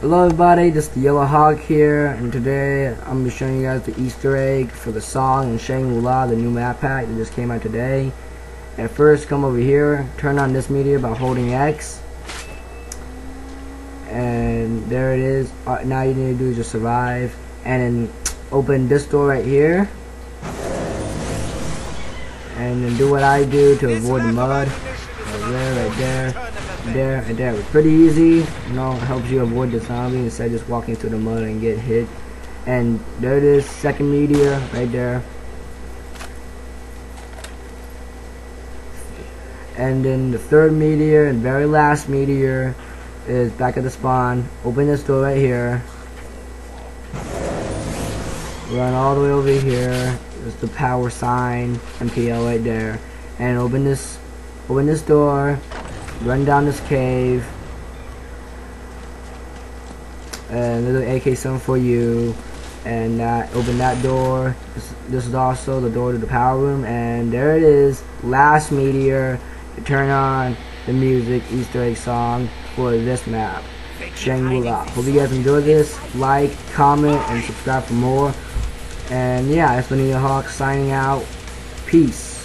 Hello everybody, this is the Yellow Hawk here, and today I'm going to be showing you guys the Easter egg for the song in Shangri-La, the new map pack that just came out today. At first, come over here, turn on this meteor by holding X, and there it is. Uh, now you need to do is just survive, and then open this door right here, and then do what I do to avoid the mud. Right there, right there there and there. It's pretty easy, you know, it helps you avoid the zombie instead of just walking through the mud and get hit. And there it is, second meteor, right there. And then the third meteor and very last meteor is back at the spawn. Open this door right here. Run all the way over here. There's the power sign, MPL right there. And open this open this door run down this cave. And little AK-7 for you. And that open that door. This, this, is also the door to the power room. And there it is. Last meteor. Turn on the music Easter egg song for this map. Shangri-La. Hope you guys enjoyed this. Like, comment, and subscribe for more. And yeah, it's been Hawk signing out. Peace.